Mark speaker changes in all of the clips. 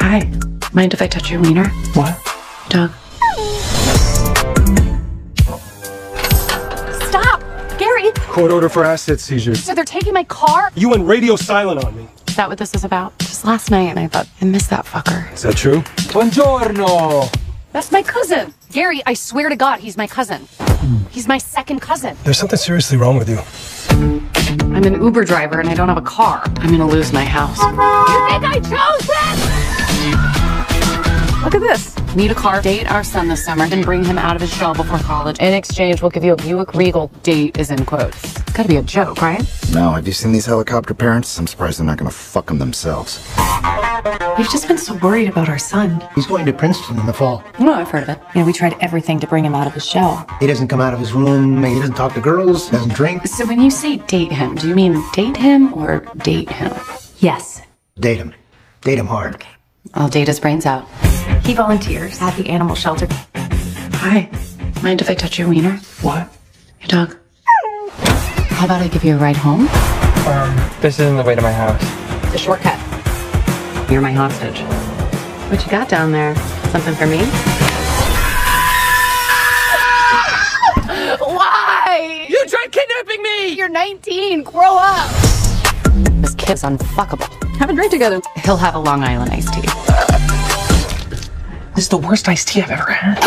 Speaker 1: Hi. Mind if I touch your wiener?
Speaker 2: What?
Speaker 1: Dog.
Speaker 3: Stop! Gary!
Speaker 2: Court order for asset seizures.
Speaker 3: So they're taking my car?
Speaker 2: You went radio silent on me.
Speaker 1: Is that what this is about? Just last night, and I thought, I missed that fucker.
Speaker 2: Is that true?
Speaker 4: Buongiorno.
Speaker 3: That's my cousin. Gary, I swear to God, he's my cousin. He's my second cousin.
Speaker 2: There's something seriously wrong with you.
Speaker 1: I'm an Uber driver and I don't have a car. I'm gonna lose my house.
Speaker 3: You think I chose this? Look.
Speaker 1: Need a car, date our son this summer, then bring him out of his shell before college. In exchange, we'll give you a Buick Regal. Date is in quotes. It's gotta be a joke, right?
Speaker 5: No, have you seen these helicopter parents? I'm surprised they're not gonna fuck them themselves.
Speaker 1: We've just been so worried about our son.
Speaker 4: He's going to Princeton in the fall.
Speaker 1: No, I've heard of it. You know, we tried everything to bring him out of his shell.
Speaker 4: He doesn't come out of his room. He doesn't talk to girls. Doesn't drink.
Speaker 1: So when you say date him, do you mean date him or date him? Yes.
Speaker 4: Date him. Date him hard.
Speaker 1: I'll date his brains out. He volunteers at the animal shelter. Hi. Mind if I touch your wiener?
Speaker 2: What?
Speaker 1: Your dog. How about I give you a ride home?
Speaker 6: Um, this isn't the way to my house.
Speaker 1: The shortcut. You're my hostage. What you got down there? Something for me?
Speaker 3: Why?
Speaker 6: You tried kidnapping me!
Speaker 3: You're 19. Grow up.
Speaker 1: This kid's unfuckable.
Speaker 3: Have a drink together.
Speaker 1: He'll have a Long Island iced tea.
Speaker 6: This is the worst iced tea I've ever had.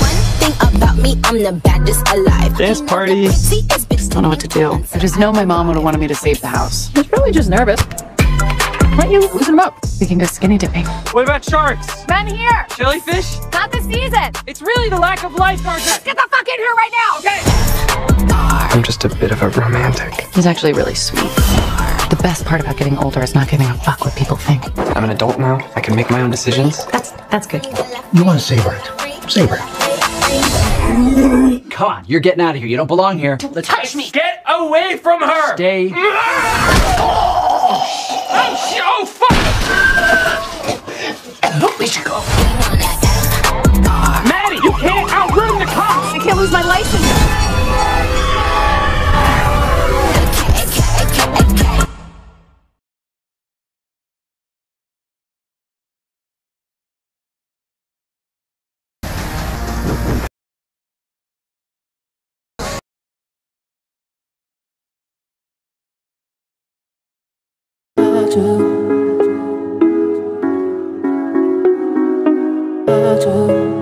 Speaker 7: One thing about me, I'm the baddest alive.
Speaker 6: Dance party.
Speaker 1: Don't know what to do. I just know my mom would have wanted me to save the house.
Speaker 3: He's probably just nervous. Why don't you loosen him up?
Speaker 1: We can go skinny dipping.
Speaker 6: What about sharks?
Speaker 3: Men here.
Speaker 6: Jellyfish?
Speaker 3: Not the season.
Speaker 6: It's really the lack of lifeguards. that-
Speaker 3: Get the fuck in here right now. Okay.
Speaker 6: I'm just a bit of a romantic.
Speaker 1: He's actually really sweet. The best part about getting older is not giving a fuck what people think.
Speaker 6: I'm an adult now. I can make my own decisions.
Speaker 1: That's that's good.
Speaker 4: You want to savor it. Savor it.
Speaker 8: Come on, you're getting out of here. You don't belong here. Let's
Speaker 1: Touch me.
Speaker 6: Get away from her!
Speaker 8: stay.
Speaker 6: Oh, oh, oh fuck!
Speaker 1: Oh, we should go.
Speaker 6: Maddie, you can't outrun the cops!
Speaker 3: I can't lose my license. 빠져. 빠져.